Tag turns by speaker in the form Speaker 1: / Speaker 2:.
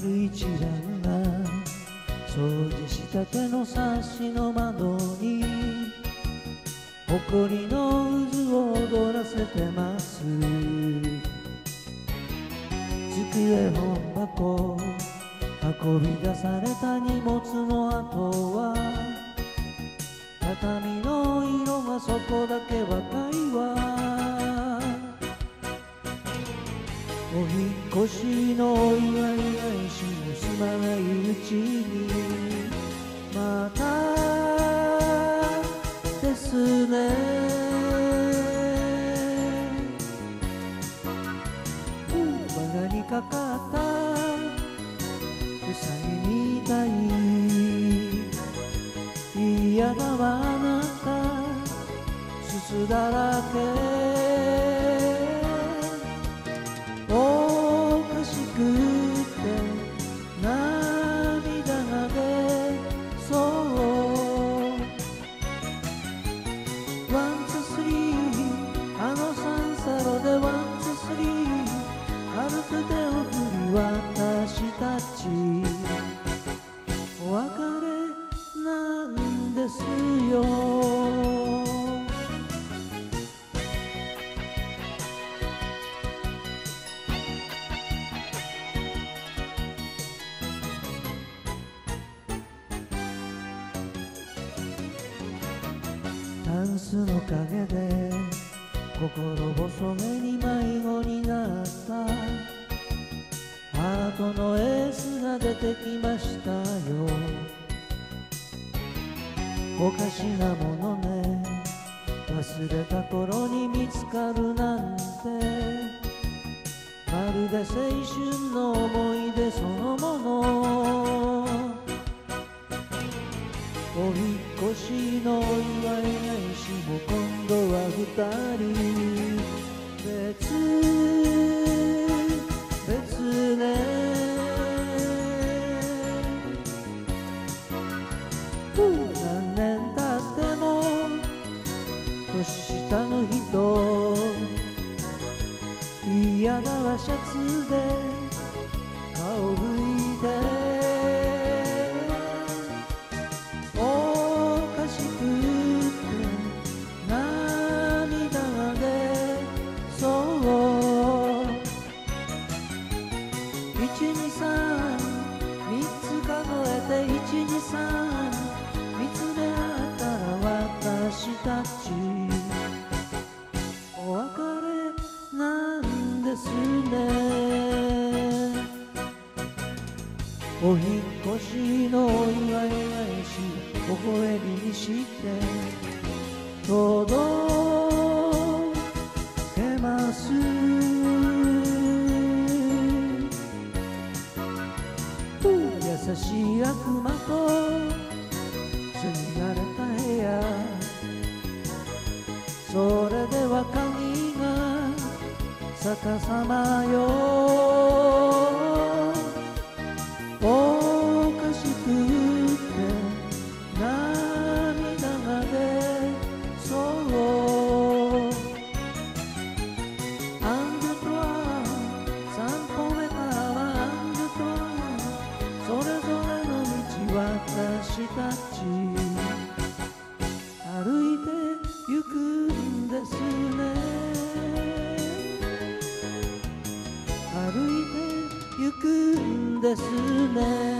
Speaker 1: る一覧が掃除したてのサッシの窓に埃の渦を踊らせてます。机本箱運び出された荷物の後は畳の色がそこだけ若いわお引越しのお祝い返しもすまないうちにまたですね。罠にかかった。うさぎみたい。嫌だわあなた。すすだらけ。軽く手を振り私たち。お別れなんですよ。タンスの陰で心細めに迷子になった。ハートのエースが出てきましたよ。おかしなものね。忘れた頃に見つかるなんて。まるで青春の思い出そのもの。お引越しのお祝い返しも今度は二人別別ね。何年経っても年下の人嫌だわシャツで顔拭いて。お引越しのお祝い返し微笑みにして届けます。優しい悪魔と住み慣れた部屋。それでは鍵が逆さまよ私たち歩いてゆくんですね。歩いてゆくんですね。